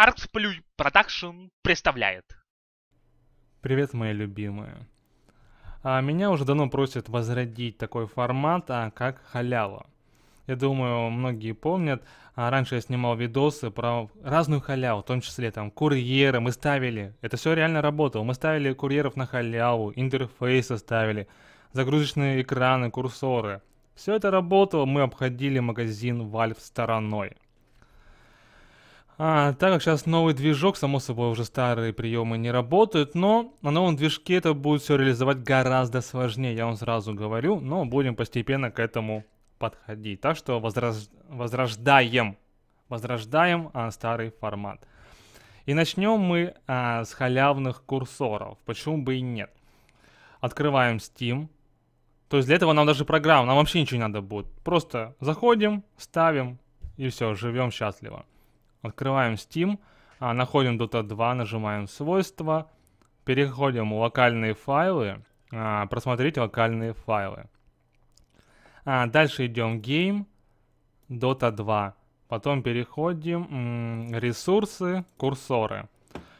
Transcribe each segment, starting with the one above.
Artsplay Production представляет. Привет, мои любимые. А, меня уже давно просят возродить такой формат, а, как халява. Я думаю, многие помнят, а, раньше я снимал видосы про разную халяву, в том числе там курьеры, мы ставили, это все реально работало, мы ставили курьеров на халяву, интерфейсы ставили, загрузочные экраны, курсоры. Все это работало, мы обходили магазин Valve стороной. А, так как сейчас новый движок, само собой уже старые приемы не работают, но на новом движке это будет все реализовать гораздо сложнее, я вам сразу говорю, но будем постепенно к этому подходить. Так что возраж... возрождаем, возрождаем а, старый формат. И начнем мы а, с халявных курсоров, почему бы и нет. Открываем Steam, то есть для этого нам даже программа, нам вообще ничего не надо будет. Просто заходим, ставим и все, живем счастливо. Открываем Steam, а, находим Dota 2, нажимаем свойства, переходим в локальные файлы, а, просмотреть локальные файлы. А, дальше идем Game, Dota 2. Потом переходим ресурсы, курсоры.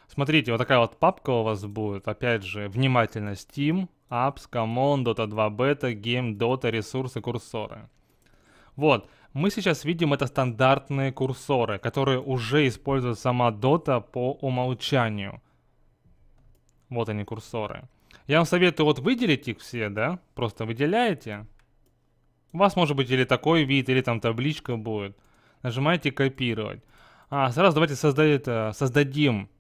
Смотрите, вот такая вот папка у вас будет. Опять же, внимательно Steam, Apps, Common, Dota 2 Beta, Game, Dota, ресурсы, курсоры. Вот, мы сейчас видим это стандартные курсоры, которые уже использует сама Dota по умолчанию. Вот они курсоры. Я вам советую вот выделить их все, да? Просто выделяете. У вас может быть или такой вид, или там табличка будет. Нажимаете копировать. А, сразу давайте создать, создадим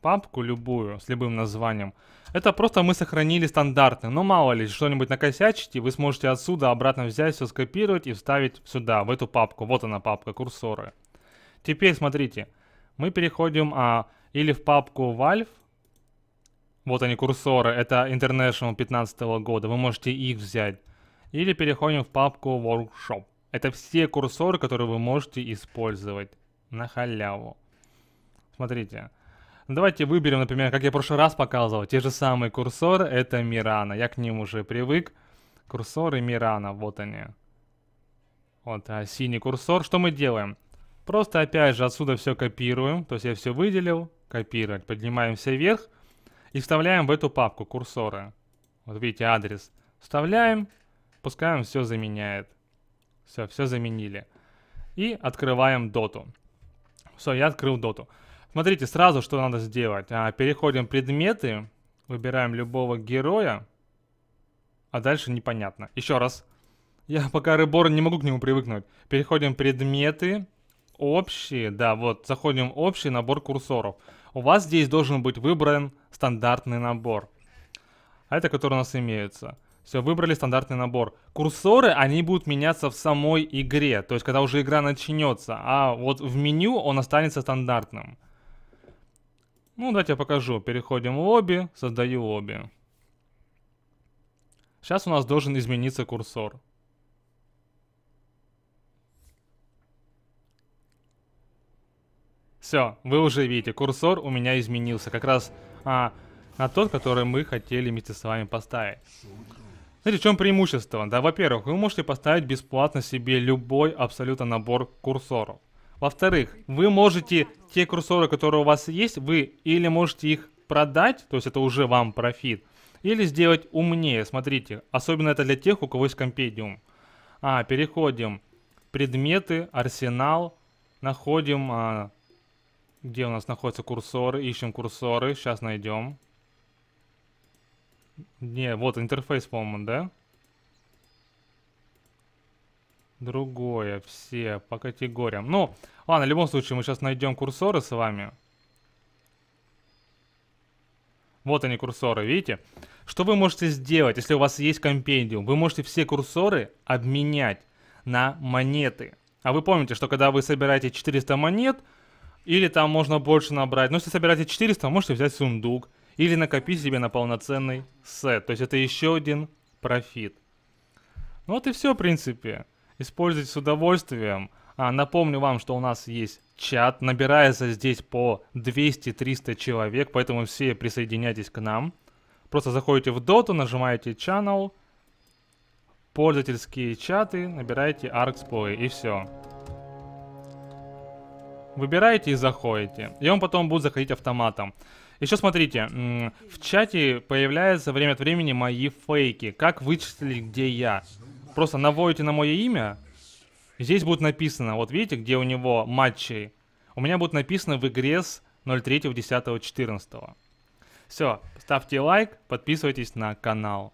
папку любую с любым названием. Это просто мы сохранили стандартный, но мало ли, что-нибудь накосячите, вы сможете отсюда обратно взять, все скопировать и вставить сюда, в эту папку. Вот она папка, курсоры. Теперь смотрите, мы переходим а, или в папку Valve, вот они курсоры, это International 15 года, вы можете их взять. Или переходим в папку Workshop. Это все курсоры, которые вы можете использовать на халяву. Смотрите. Давайте выберем, например, как я в прошлый раз показывал, те же самые курсоры, это Мирана. Я к ним уже привык. Курсоры Мирана, вот они. Вот а, синий курсор. Что мы делаем? Просто опять же отсюда все копируем. То есть я все выделил, копировать. Поднимаемся вверх и вставляем в эту папку курсоры. Вот видите адрес. Вставляем, пускай он все заменяет. Все, все заменили. И открываем доту. Все, я открыл доту. Смотрите, сразу что надо сделать. А, переходим предметы, выбираем любого героя, а дальше непонятно. Еще раз. Я пока Реборн не могу к нему привыкнуть. Переходим предметы, общие, да, вот, заходим в общий набор курсоров. У вас здесь должен быть выбран стандартный набор. А это который у нас имеется. Все, выбрали стандартный набор. Курсоры, они будут меняться в самой игре, то есть когда уже игра начнется, а вот в меню он останется стандартным. Ну, давайте я покажу. Переходим в лобби, создаю лобби. Сейчас у нас должен измениться курсор. Все, вы уже видите, курсор у меня изменился. Как раз а, на тот, который мы хотели вместе с вами поставить. Знаете, в чем преимущество? Да, во-первых, вы можете поставить бесплатно себе любой абсолютно набор курсоров. Во-вторых, вы можете те курсоры, которые у вас есть, вы или можете их продать, то есть это уже вам профит, или сделать умнее. Смотрите, особенно это для тех, у кого есть компедиум. А, переходим. Предметы, арсенал. Находим, а, где у нас находятся курсоры. Ищем курсоры. Сейчас найдем. Не, вот интерфейс, по-моему, да? Другое, все по категориям. Ну, ладно, в любом случае мы сейчас найдем курсоры с вами. Вот они курсоры, видите? Что вы можете сделать, если у вас есть компендиум? Вы можете все курсоры обменять на монеты. А вы помните, что когда вы собираете 400 монет, или там можно больше набрать, но если собираете 400, можете взять сундук, или накопить себе на полноценный сет. То есть это еще один профит. Ну вот и все, в принципе используйте с удовольствием. А, напомню вам, что у нас есть чат, набирается здесь по 200-300 человек, поэтому все присоединяйтесь к нам. Просто заходите в Dota, нажимаете Channel, пользовательские чаты, набираете ArcSplay и все. Выбираете и заходите. И он потом будет заходить автоматом. Еще смотрите, в чате появляются время от времени мои фейки. Как вычислить, где я? Просто наводите на мое имя. Здесь будет написано, вот видите, где у него матчи. У меня будет написано в игре с 03, 10, 14. Все, ставьте лайк, подписывайтесь на канал.